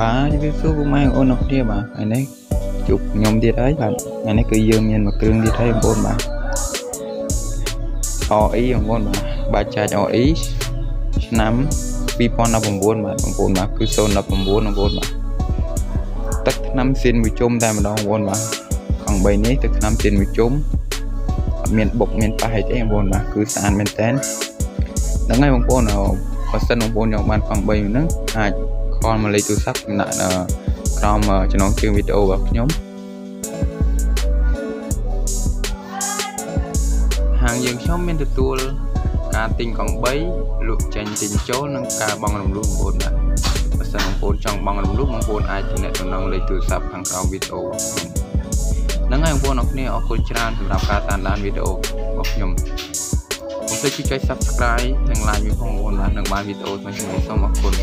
វាសួរពុកម៉ែបងប្អូនអរគ្នាបាទថ្ងៃនេះជួបខ្ញុំទៀតហើយបាទថ្ងៃនេះគឺយើងមានមួយគ្រឿងទៀតហើយបងប្អូនបាទ RE បងប្អូនបាទបាច់ចាច់ RE ឆ្នាំ2019បាទបងប្អូនបាទគឺ019បងប្អូនបាទទឹកថ្នាំស៊ីនមួយជុំតែម្ដងបងប្អូនបាទកង់3នេះទឹកថ្នាំស៊ីនមួយជុំអត់មានបុកមានប៉ះអីទេបងប្អូនបាទគឺស្អាតមែនតើហ្នឹងហើយបងប្អូនបើសិនបងប្អូនចង់បានកង់3ហ្នឹងអាច ខលមកលេខទូរស័ព្ទចំណាក់ក្រោមចំណងជើងវីដេអូរបស់ខ្ញុំហាងយើងខ្ញុំមានទទួលការទិញកង់3លក់ចេញទិញចូលនិងការបង់រំលោះបងប្អូនបាទបើសិនបងប្អូនចង់បង់រំលោះបងប្អូនអាចទំនាក់ទំនងលេខទូរស័ព្ទខាងក្រោមវីដេអូហ្នឹងហើយបងប្អូនអរគ្នាអរគុណច្រើនសម្រាប់ការតាមដានវីដេអូរបស់ខ្ញុំកុំភ្លេចជួយចុច Subscribe និង Like មួយផងបងប្អូនបាទនឹងបានវីដេអូថ្មីៗសូមអរគុណ